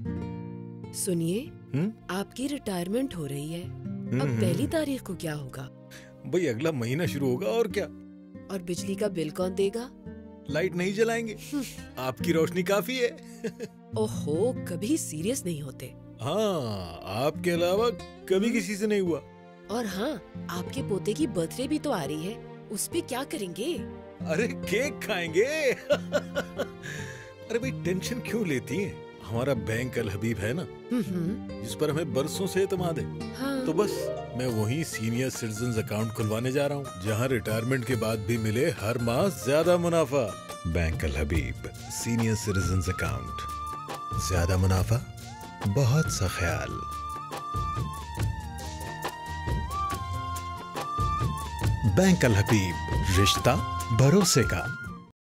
सुनिए हम्म? आपकी रिटायरमेंट हो रही है। अब हम्म, पहली तारीख को क्या होगा? भाई अगला महीना शुरू होगा और क्या? और बिजली का बिल कौन देगा? लाइट नहीं जलाएँगे। आपकी रोशनी काफ़ी है। ओहो कभी सीरियस नहीं होते। हाँ आपके अलावा कभी किसी से नहीं हुआ। और हाँ आपके पोते की बर्थडे भी तो आ रही है। उस पे क्या करेंगे? अरे केक खाएँगे। अरे भाई टेंशन क्यों लेती हैं? हमारा बैंक अल हबीब है ना? हम्म, जिस पर हमें बरसों से एतमाद है। हाँ। तो बस मैं वही सीनियर सिटीजन अकाउंट खुलवाने जा रहा हूँ जहाँ रिटायरमेंट के बाद भी मिले हर माह ज़्यादा मुनाफा। Bank Al Habib senior citizen account ज़्यादा मुनाफा बहुत सा ख्याल। बैंक अल हबीब रिश्ता भरोसे का।